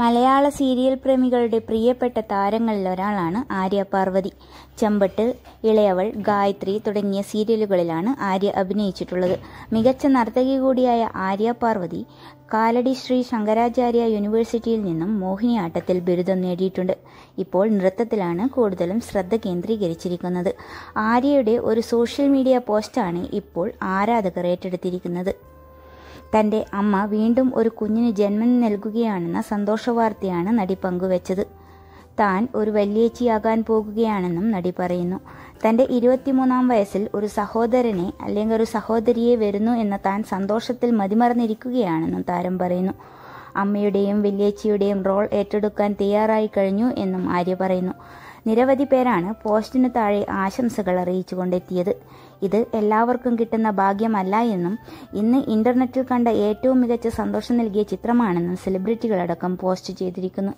മലയാള serial പ്രേമികളുടെ പ്രിയപ്പെട്ട താരങ്ങളിൽ ഒരാളാണ് ആര്യ പാർവതി. ചെമ്പട്ട് ഇളയവൾ ഗായത്രി തുടങ്ങിയ സീരിയലുകളിലാണ് ആര്യ അഭിനയിച്ചിട്ടുള്ളത്. മികച്ച നർത്തകി കൂടിയായ ആര്യ പാർവതി കാലടി ശ്രീ ശങ്കരാചാര്യ യൂണിവേഴ്സിറ്റിയിൽ നിന്നും മോഹിനിയാട്ടത്തിൽ ബിരുദം നേടിയിട്ടുണ്ട്. ഇപ്പോൾ നൃത്തത്തിലാണ് കൂടുതലും ശ്രദ്ധ കേന്ദ്രീകരിച്ചിരിക്കുന്നത്. ആര്യയുടെ ഒരു സോഷ്യൽ മീഡിയ പോസ്റ്റാണ് ഇപ്പോൾ ആരാധകർ ഏറ്റെടുത്തിരിക്കുന്നത്. തന്റെ അമ്മ വീണ്ടും ഒരു കുഞ്ഞിന് ജന്മം നൽകുകയാണെന്ന സന്തോഷവാർത്തയാണ് നടി പങ്കുവച്ചത്. താൻ ഒരു വല്യേച്ചിയാകാൻ പോകുകയാണെന്നും നടി പറയുന്നു. തന്റെ ഇരുപത്തിമൂന്നാം വയസ്സിൽ ഒരു സഹോദരനെ അല്ലെങ്കിൽ ഒരു സഹോദരിയെ വരുന്നു എന്ന താൻ സന്തോഷത്തിൽ മതിമറന്നിരിക്കുകയാണെന്നും താരം പറയുന്നു. അമ്മയുടെയും വല്യേച്ചിയുടെയും റോൾ ഏറ്റെടുക്കാൻ തയ്യാറായി കഴിഞ്ഞു എന്നും ആര്യ പറയുന്നു. നിരവധി പേരാണ് പോസ്റ്റിന് താഴെ ആശംസകൾ അറിയിച്ചുകൊണ്ടെത്തിയത്. ഇത് എല്ലാവർക്കും കിട്ടുന്ന ഭാഗ്യമല്ല എന്നും ഇന്ന് ഇന്റർനെറ്റിൽ കണ്ട ഏറ്റവും മികച്ച സന്തോഷം നൽകിയ ചിത്രമാണെന്നും സെലിബ്രിറ്റികളടക്കം പോസ്റ്റ് ചെയ്തിരിക്കുന്നു.